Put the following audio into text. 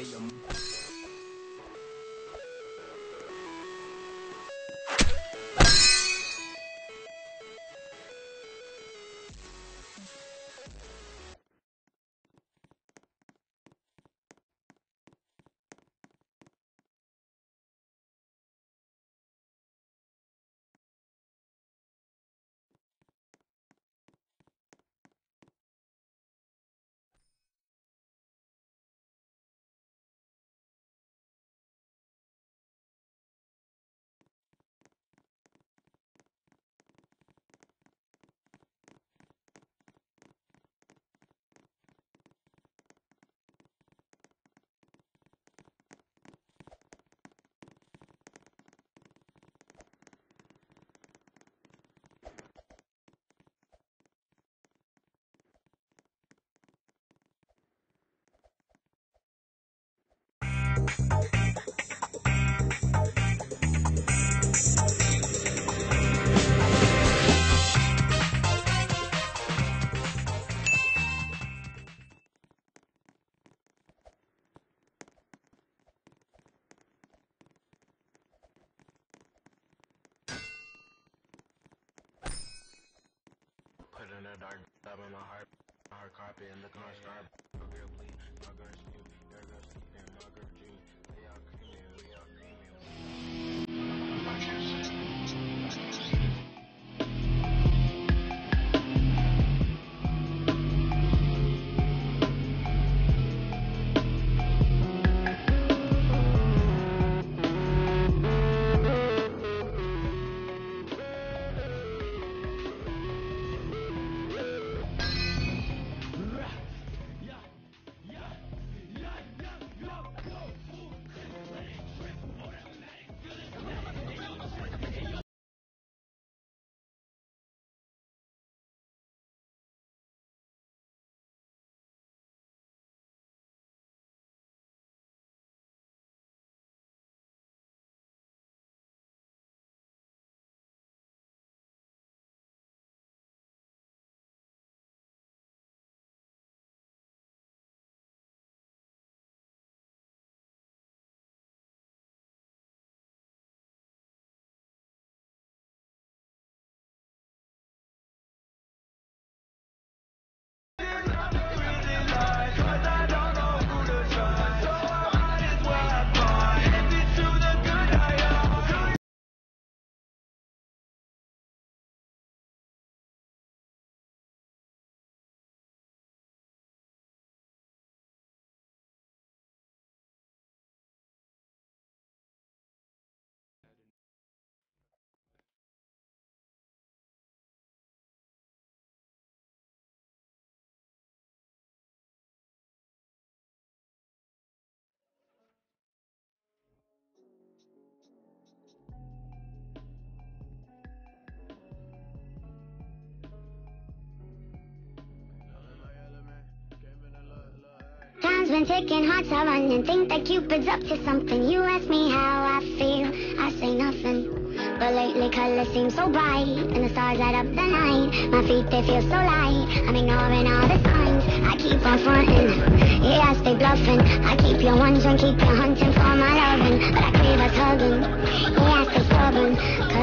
estrella. Dark up in my heart, hard carpet and looking like scar. My girl please, my girl sleep, your girl been ticking, hearts are running. Think that Cupid's up to something. You ask me how I feel, I say nothing. But lately colors seem so bright, and the stars light up the night. My feet they feel so light. I'm ignoring all the signs. I keep on fronting, yeah I stay bluffing. I keep you wondering, keep you hunting for my loving, but I crave us hugging. Yeah